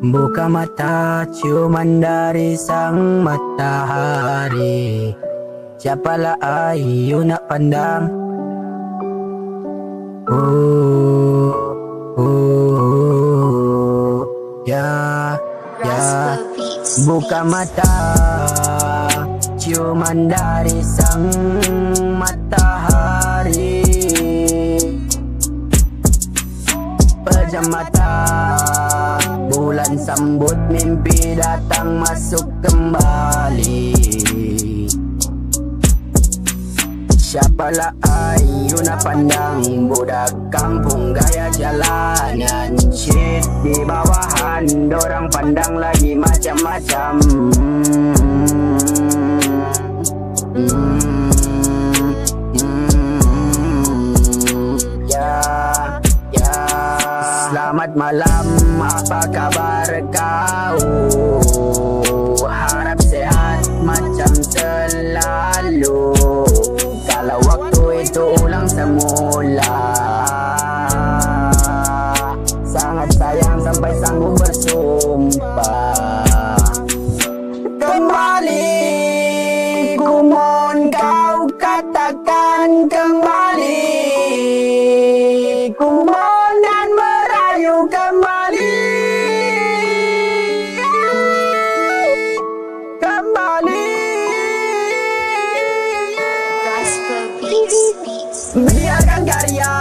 Buka mata ciuman dari sang matahari. Siapalah ayu nak pandang? Oh, oh, ya, ya. Buka mata ciuman dari sang matahari. Pejam mata Bulan sambut mimpi datang masuk kembali. Siapalah ayu nak pandang Budak kampung gaya jalanan Shit di bawahan Dorang pandang lagi macam-macam. Hmm, Selamat malam, apa kabar kau? Harap sehat macam terlalu. Kalau waktu itu ulang semula. Sangat sayang sampai sanggup bersumpah. Kembali, ku mohon kau katakan kembali. beats. Biggie, I got got it, y'all.